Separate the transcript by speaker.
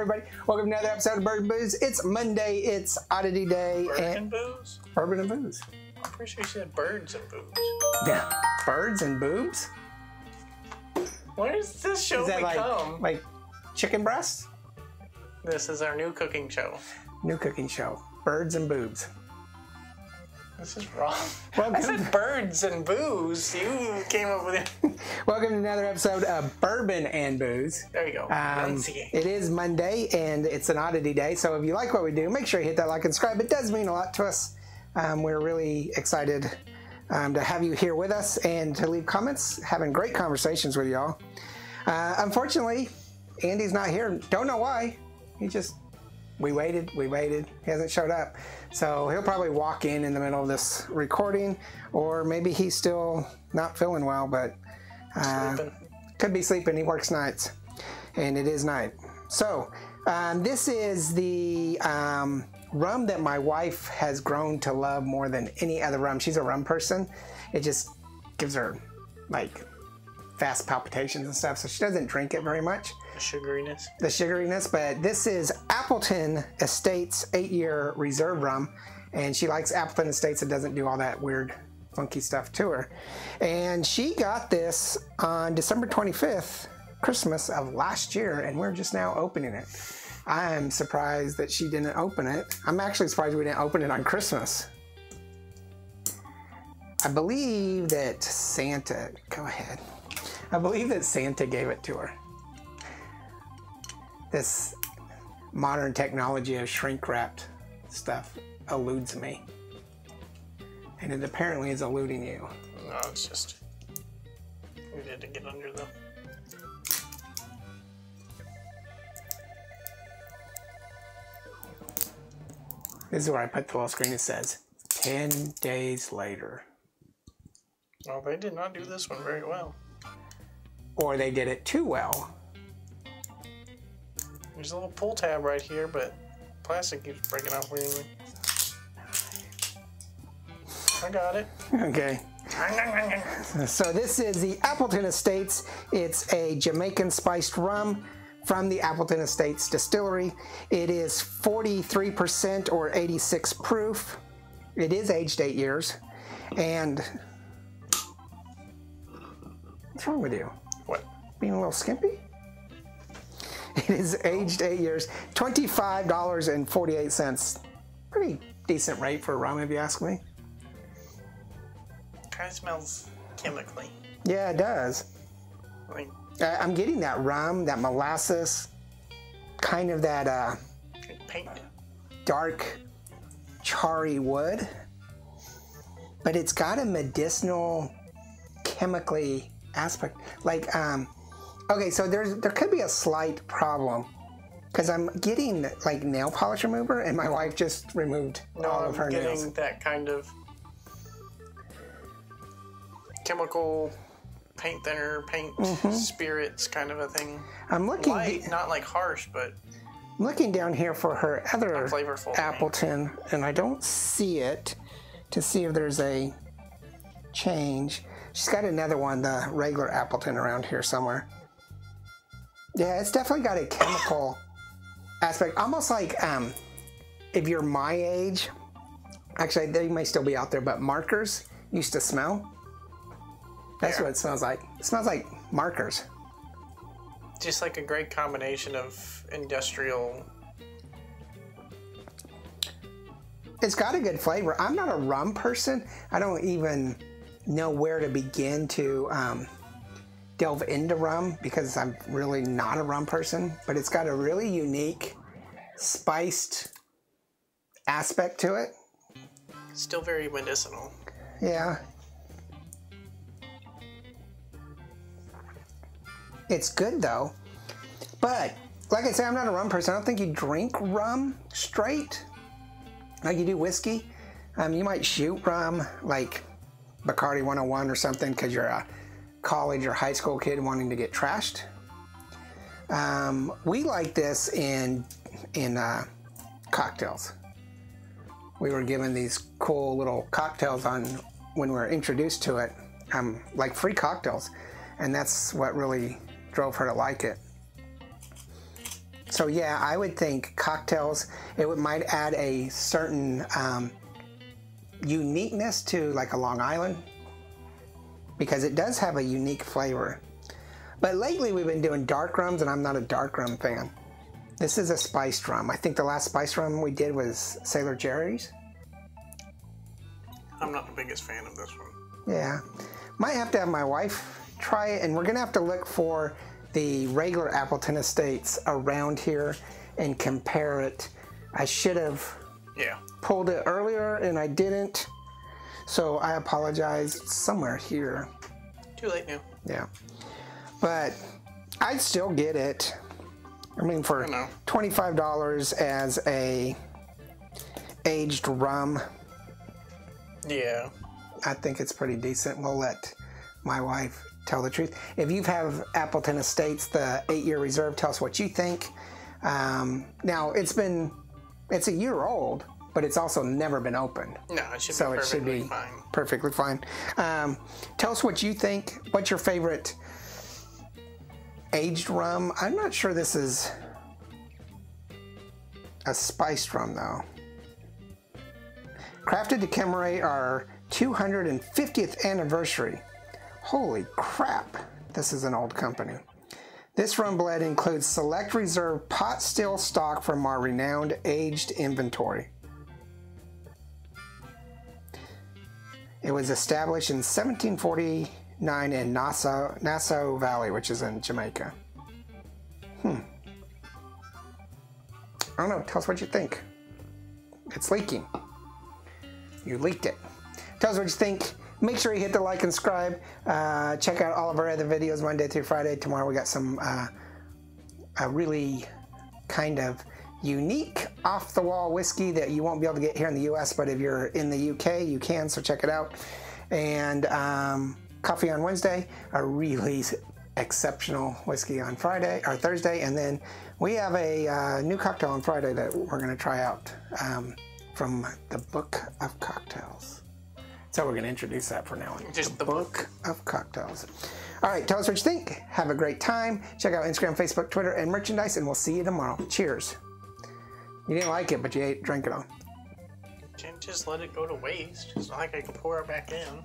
Speaker 1: Everybody. Welcome to another episode of Bird and Booze. It's Monday. It's Oddity Day.
Speaker 2: Bourbon
Speaker 1: and
Speaker 2: and booze?
Speaker 1: Bourbon and Booze.
Speaker 2: I'm pretty sure you said birds and booze.
Speaker 1: Yeah. Birds and boobs?
Speaker 2: Where does this show
Speaker 1: Is that like,
Speaker 2: become?
Speaker 1: like chicken breasts?
Speaker 2: This is our new cooking show.
Speaker 1: New cooking show. Birds and boobs.
Speaker 2: This is wrong.
Speaker 1: Welcome.
Speaker 2: I said birds and booze. You came up with it.
Speaker 1: Welcome to another episode of Bourbon and Booze.
Speaker 2: There you go.
Speaker 1: Um, it is Monday and it's an oddity day. So if you like what we do, make sure you hit that like and subscribe. It does mean a lot to us. Um, we're really excited um, to have you here with us and to leave comments, having great conversations with y'all. Uh, unfortunately, Andy's not here. Don't know why. He just, we waited, we waited. He hasn't showed up. So he'll probably walk in in the middle of this recording, or maybe he's still not feeling well, but uh, could be sleeping. He works nights, and it is night. So, um, this is the um, rum that my wife has grown to love more than any other rum. She's a rum person. It just gives her like fast palpitations and stuff, so she doesn't drink it very much
Speaker 2: The sugariness.
Speaker 1: the sugariness, but this is Appleton Estates eight year reserve rum, and she likes Appleton Estates. It doesn't do all that weird, funky stuff to her. And she got this on December 25th, Christmas of last year, and we're just now opening it. I am surprised that she didn't open it. I'm actually surprised we didn't open it on Christmas. I believe that Santa, go ahead. I believe that Santa gave it to her this modern technology of shrink wrapped stuff eludes me. And it apparently is eluding you.
Speaker 2: No, it's just. We had to get under them.
Speaker 1: This is where I put the little screen that says 10 days later.
Speaker 2: Well, they did not do this one very well.
Speaker 1: Or they did it too well.
Speaker 2: There's a little pull tab right here, but plastic keeps breaking off weirdly. I got it.
Speaker 1: Okay. So this is the Appleton Estates. It's a Jamaican spiced rum from the Appleton Estates distillery. It is 43% or 86 proof. It is aged eight years. And what's wrong with you?
Speaker 2: What?
Speaker 1: Being a little skimpy? It is aged eight years, $25.48. Pretty decent rate for rum, if you ask me.
Speaker 2: Kind of smells chemically.
Speaker 1: Yeah, it does.
Speaker 2: Like
Speaker 1: Uh, I'm getting that rum, that molasses, kind of that uh,
Speaker 2: paint.
Speaker 1: dark, charry wood, but it's got a medicinal, chemically aspect. Like, um, okay, so there's there could be a slight problem because I'm getting like nail polish remover, and my wife just removed
Speaker 2: No,
Speaker 1: all of her
Speaker 2: I'm getting
Speaker 1: nails.
Speaker 2: that kind of chemical paint thinner, paint
Speaker 1: Mm-hmm.
Speaker 2: spirits kind of a thing.
Speaker 1: I'm looking
Speaker 2: Light, not like harsh, but
Speaker 1: looking down here for her other
Speaker 2: flavorful.
Speaker 1: Appleton, and I don't see it to see if there's a change. She's got another one, the regular Appleton, around here somewhere. Yeah, it's definitely got a chemical aspect, almost like um, if you're my age. Actually, they may still be out there, but markers used to smell. That's
Speaker 2: Yeah.
Speaker 1: what it smells like. It smells like markers.
Speaker 2: just like a great combination of industrial.
Speaker 1: it's got a good flavor. I'm not a rum person. I don't even know where to begin to um, delve into rum because I'm really not a rum person. But it's got a really unique, spiced aspect to it.
Speaker 2: Still very medicinal.
Speaker 1: Yeah. It's good though. But like I say, I'm not a rum person. I don't think you drink rum straight like you do whiskey. Um, you might shoot rum like Bacardi 101 or something because you're a college or high school kid wanting to get trashed. Um, we like this in in uh, cocktails. We were given these cool little cocktails on when we were introduced to it, um, like free cocktails, and that's what really drove her to like it. So yeah, I would think cocktails. It would, might add a certain um, uniqueness to like a Long Island because it does have a unique flavor. But lately we've been doing dark rums, and I'm not a dark rum fan. This is a spiced rum. I think the last spiced rum we did was Sailor Jerry's.
Speaker 2: I'm not the biggest fan of this one.
Speaker 1: Yeah. Might have to have my wife try it, and we're gonna have to look for the regular Appleton Estates around here and compare it. I should have
Speaker 2: Yeah.
Speaker 1: pulled it earlier and I didn't. So I apologize. Somewhere here.
Speaker 2: Too late now.
Speaker 1: Yeah. But I'd still get it. I mean for
Speaker 2: I know.
Speaker 1: $25 as a aged rum,
Speaker 2: Yeah.
Speaker 1: I think it's pretty decent. We'll let my wife tell the truth. If you have Appleton Estates, the eight-year reserve, tell us what you think. Um, now it's been, it's a year old, but it's also never been opened,
Speaker 2: No, it should
Speaker 1: so
Speaker 2: be
Speaker 1: it should be
Speaker 2: fine.
Speaker 1: perfectly fine. Um, tell us what you think. What's your favorite aged rum? I'm not sure this is a spiced rum though. Crafted to commemorate our 250th anniversary. Holy crap, this is an old company. This rum blend includes select reserve pot still stock from our renowned aged inventory. It was established in 1749 in Nassau, Nassau Valley, which is in Jamaica. Hmm. I don't know. Tell us what you think. It's leaking. You leaked it. Tell us what you think. Make sure you hit the like and subscribe. Uh, check out all of our other videos Monday through Friday. Tomorrow we got some uh, really kind of unique off the wall whiskey that you won't be able to get here in the US, but if you're in the UK, you can, so check it out. And um, coffee on Wednesday, a really exceptional whiskey on Friday or Thursday, and then we have a uh, new cocktail on Friday that we're going to try out um, from the Book of Cocktails. So we're going to introduce that for now on.
Speaker 2: Just the book.
Speaker 1: of Cocktails. All right, tell us what you think. Have a great time. Check out Instagram, Facebook, Twitter, and merchandise, and we'll see you tomorrow. Cheers. You didn't like it, but you ate, drank it all.
Speaker 2: Can't just let it go to waste. It's not like I can pour it back in.